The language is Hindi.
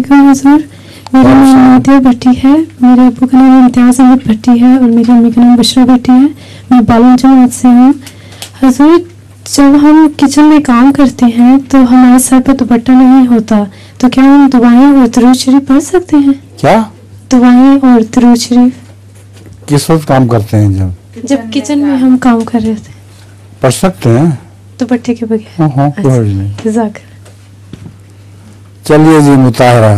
अस्सलाम हजूर मेरा नाम नादिया भट्टी है मेरे अबू का नाम इम्तियाज़ अहमद भट्टी है और मेरी अम्मी का नाम बशरा भट्टी है। मैं बालन जमात से हूँ। हजूर जब हम किचन में काम करते हैं तो हमारे सर पर दुपट्टा नहीं होता तो क्या हम दुआएँ और दरूद शरीफ पढ़ सकते हैं? क्या? दुआएँ और दरूद शरीफ। किस वक्त काम करते हैं जब? जब किचन में हम काम कर रहे थे पढ़ सकते हैं। दुपट्टे के बगैर। चलिए जी मुताहरा